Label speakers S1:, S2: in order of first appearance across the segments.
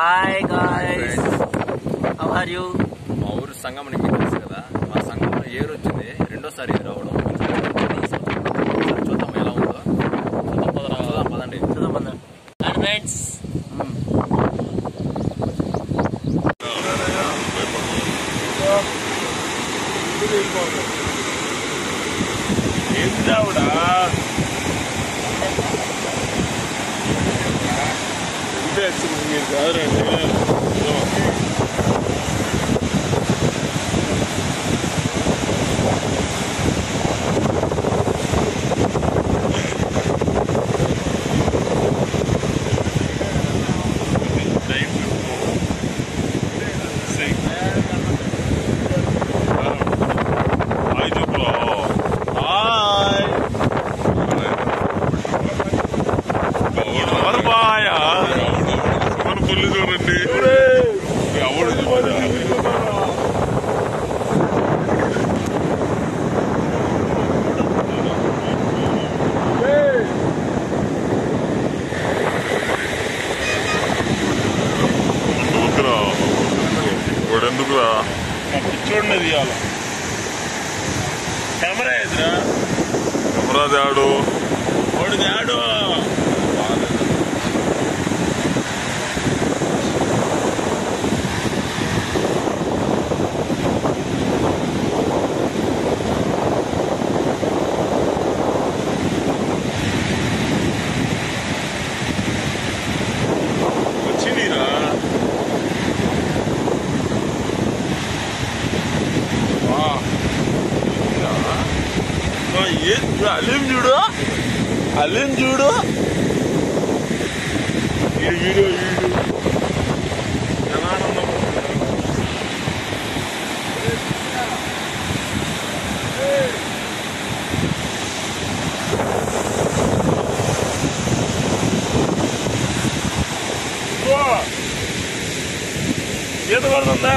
S1: hi guys how are you
S2: మా ఊరు సంఘం అని మీకు తెలుసు కదా మా సంఘంలో ఏరు వచ్చింది రెండోసారి ఇది రావడం ఒకసారి చూద్దాం ఎలా ఉందో చూద్దాం పదరా చూద్దాం పదండి
S1: చూద్దాం అండి ఫ్రెండ్స్
S3: ఏంటి వాడెందుకురా పిచ్చోడిని తీయాల? కెమెరా ఎదురా? కెమెరా తేడు. వాడు తేడు. అల్లిని చూడు. వీడు వీడు ఈత పడుతుందా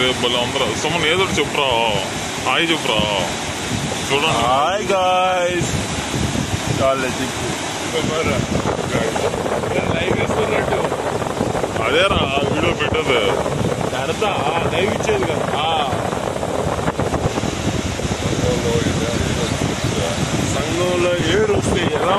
S3: రేపు అందరూ. సుమన్ ఏదో చెప్పురా. హాయ్ చెప్పురా చూడండి హాయ్ గాయస్ కాలేజ్ లైవ్ ఇస్తున్నట్టు అదేరా వీడియో పెట్టదు. అర్థా లైవ్ ఇచ్చేది కదా. సంఘంలో ఏడు వస్తే ఎలా